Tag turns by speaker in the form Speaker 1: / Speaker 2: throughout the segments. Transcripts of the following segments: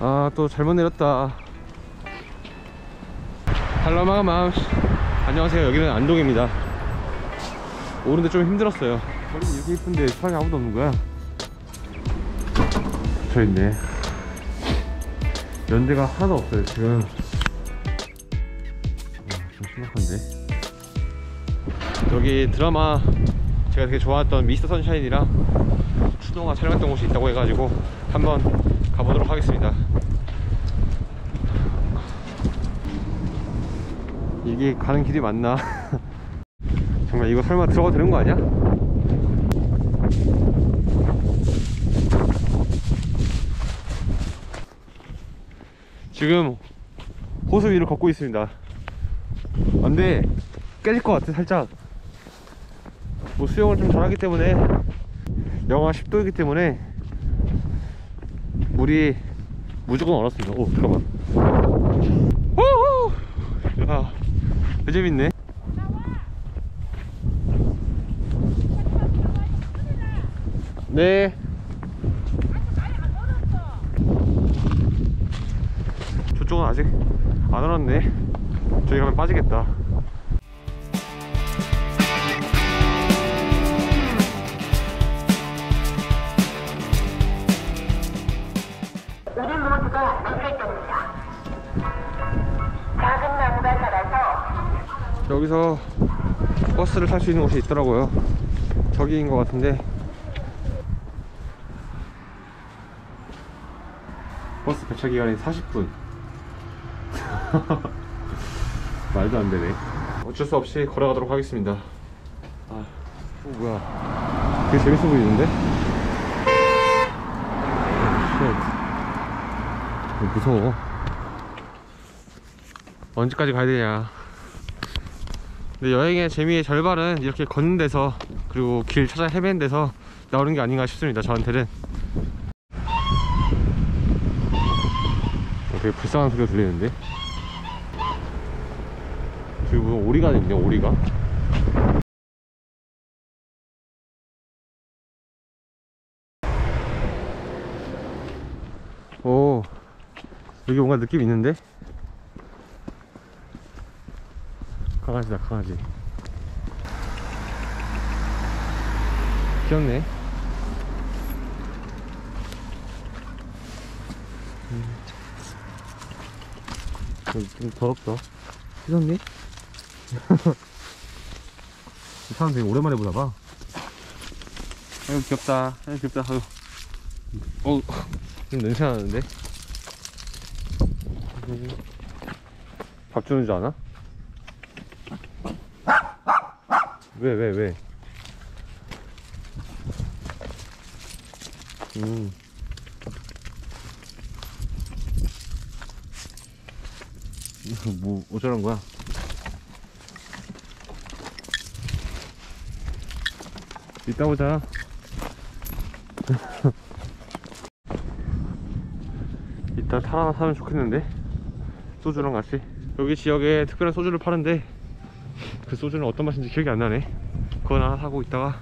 Speaker 1: 아 또 잘못 내렸다. 할라마마 안녕하세요. 여기는 안동입니다. 오는데 좀 힘들었어요. 머리는 이렇게 이쁜데 사람이 아무도 없는 거야? 저 있네. 연대가 하나도 없어요 지금. 와, 좀 심각한데? 여기 드라마 제가 되게 좋아했던 미스터 선샤인이랑 추동아 촬영했던 곳이 있다고 해가지고 한번 가보도록 하겠습니다 이게 가는 길이 맞나? 정말 이거 설마 들어가도 되는 거 아니야? 지금 호수 위를 걷고 있습니다. 안돼 깨질 것 같아 살짝. 뭐 수영을 좀 잘하기 때문에 영하 10도이기 때문에 물이 무조건 얼었습니다. 오 잠깐만. 우후! 야 재밌네. 네. 저쪽은 아직 안 얼었네. 저기 가면 빠지겠다.
Speaker 2: 우리 모두가 맹세점입니다. 작은 나무가 자라서
Speaker 1: 여기서 버스를 탈 수 있는 곳이 있더라고요. 저기인 것 같은데. 버스 배차 기간이 40분. 말도 안 되네. 어쩔 수 없이 걸어가도록 하겠습니다. 아, 어, 뭐야. 되게 재밌어 보이는데? shit. 무서워. 언제까지 가야 되냐 근데 여행의 재미의 절반은 이렇게 걷는 데서 그리고 길 찾아 헤매는 데서 나오는 게 아닌가 싶습니다 저한테는. 어, 되게 불쌍한 소리가 들리는데? 무슨 오리가 있네 오리가? 오 여기 뭔가 느낌 있는데 강아지다 강아지. 귀엽네. 음. 좀 더럽다? 이 사람 되게 오랜만에 보나봐. 아유 귀엽다. 아유 귀엽다. 아유. 어우 좀 냄새 나는데? 밥 주는 줄 아나? 왜, 왜, 왜? 음. 뭐, 어쩌란 거야? 이따 보자. 이따 탈 하나 사면 좋겠는데? 소주랑 같이. 여기 지역에 특별한 소주를 파는데, 그 소주는 어떤 맛인지 기억이 안 나네. 그거 하나 사고 있다가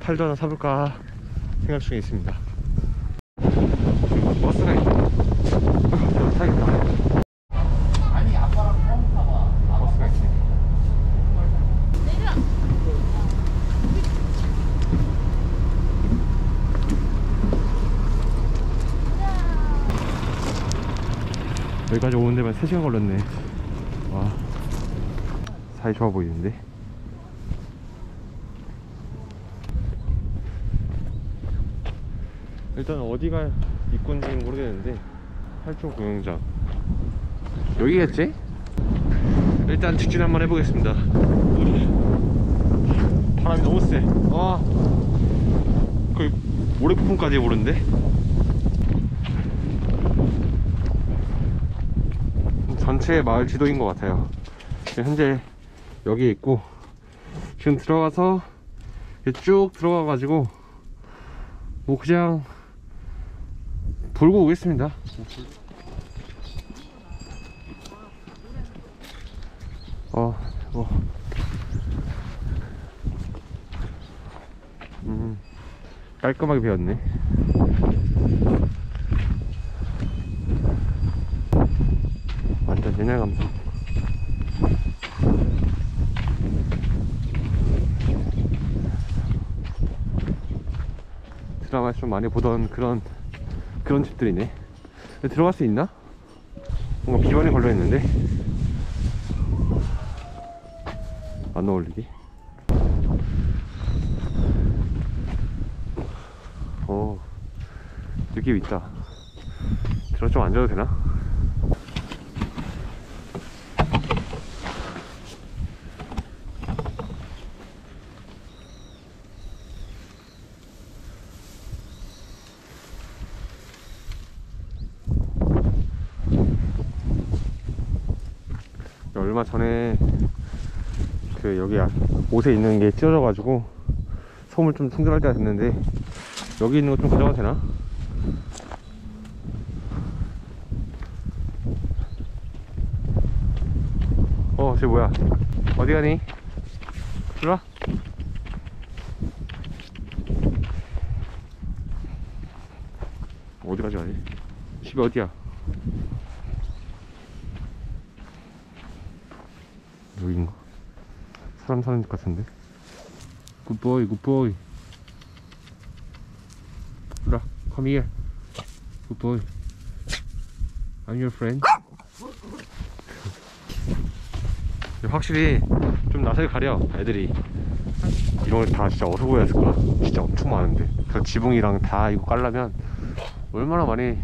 Speaker 1: 탈도 하나 사볼까 생각 중에 있습니다. 버스가. 어, 타겠다. 버스가 있네. 여기까지 오는 데만 3시간 걸렸네. 와. 사이 좋아 보이는데? 일단 어디가 입구인지는 모르겠는데 활쪽 공연장 여기겠지? 일단 직진 한번 해보겠습니다 바람이 너무 세 와. 거의 모래폭풍까지 오는데 전체 마을 지도인 것 같아요 현재 여기 있고 지금 들어가서 쭉 들어가 가지고 뭐 그냥 돌고 오겠습니다 어, 뭐. 음, 깔끔하게 배웠네. 옛날 감성. 드라마에서 좀 많이 보던 그런 그런 집들이네. 들어갈 수 있나? 뭔가 비번이 걸려 있는데 안 어울리게. 오 느낌 있다. 들어 좀 앉아도 되나? 얼마 전에 그 여기 옷에 있는 게 찢어져 가지고 소음을 좀 충전할 때가 됐는데 여기 있는 거 좀 가져가도 되나? 어, 쟤 뭐야? 어디 가니? 일로 와. 어디 가지, 아니? 집이 어디야? 여긴가? 사람 사는 집 같은데? 굿보이, 굿보이. 와. Come here. 굿보이. I'm your friend. 확실히 좀 낯을 가려 애들이 이런 걸 다 진짜 어디서 보였을 거야 진짜 엄청 많은데 그 지붕이랑 다 이거 깔려면 얼마나 많이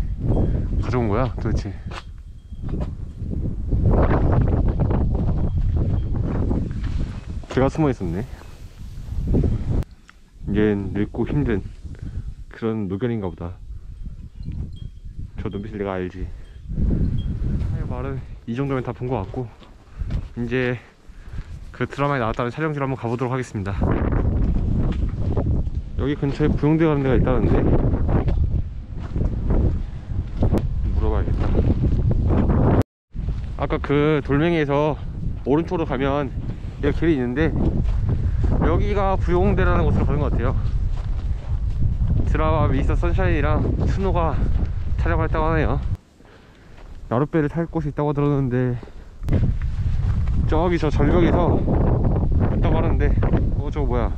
Speaker 1: 가져온 거야 도대체 제가 숨어 있었네 얘는 늙고 힘든 그런 노견인가 보다 저 눈빛을 내가 알지 사실 말은 이 정도면 다 본 것 같고 이제 그 드라마에 나왔다는 촬영지를 한번 가보도록 하겠습니다. 여기 근처에 부용대 가는 데가 있다는데 물어봐야겠다. 아까 그 돌멩이에서 오른쪽으로 가면 여기 길이 있는데 여기가 부용대라는 곳으로 가는 것 같아요. 드라마 미스터 선샤인이랑 스노가 촬영했다고 하네요. 나룻배를 탈 곳이 있다고 들었는데 저기 저 절벽에서 있다고 하는데 어 저거 뭐야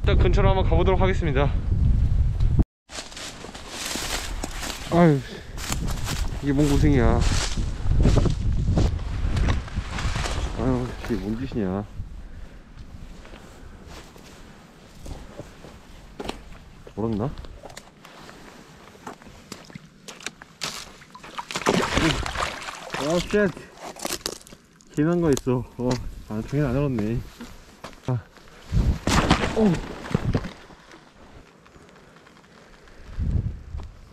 Speaker 1: 일단 근처로 한번 가보도록 하겠습니다 아유 이게 뭔 고생이야 이게 뭔 짓이냐 모르나? 어, 쉣. 긴한 거 있어. 어, 아, 당연히 안 얼었네. 아. 어.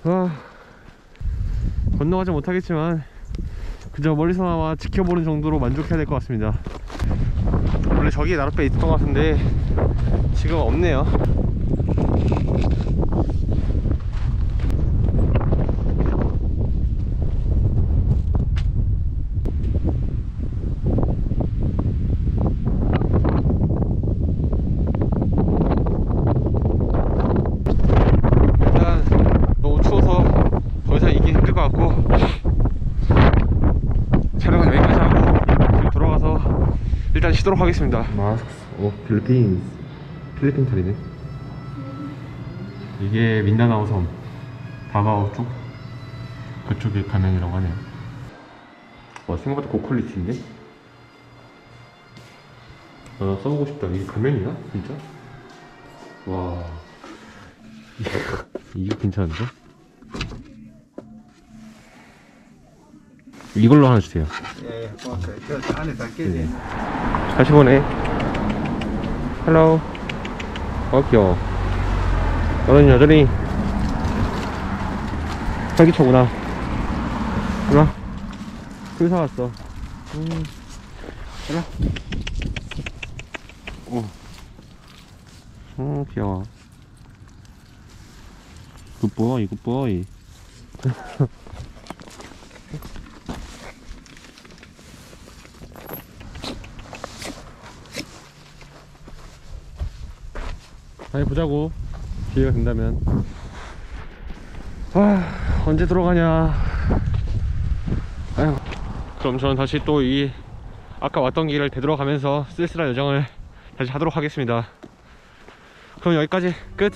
Speaker 1: 아. 건너가지 못하겠지만, 그저 멀리서나마 지켜보는 정도로 만족해야 될 것 같습니다. 원래 저기에 나룻배 있던 것 같은데, 지금 없네요. 일단 너무 추워서 더 이상 있기 힘들 것 같고 촬영은 여기까지 하고 지금 돌아가서 쉬도록 하겠습니다. 마스크 오 필리핀 필리핀 탈이네. 이게 민다나오 섬 다바오 쪽 그쪽에 가면이라고 하네요. 와 생각보다 고퀄리티인데? 아, 나 써보고 싶다. 이게 가면이야? 진짜? 와. 이거 괜찮은데? 이걸로 하나 주세요.
Speaker 3: 안에.
Speaker 1: 다시 보네. hello. 어, 귀여워. 너는 여전히 활기차구나. 일로 와. 술 사왔어. 음. 일로 와. 오. 음, 귀여워. 굿보이, 굿보이. 다시 보자고 기회가 된다면 아 언제 들어가냐 아유, 그럼 저는 다시 또 이 아까 왔던 길을 되돌아가면서 쓸쓸한 여정을 다시 하도록 하겠습니다. 그럼 여기까지 끝.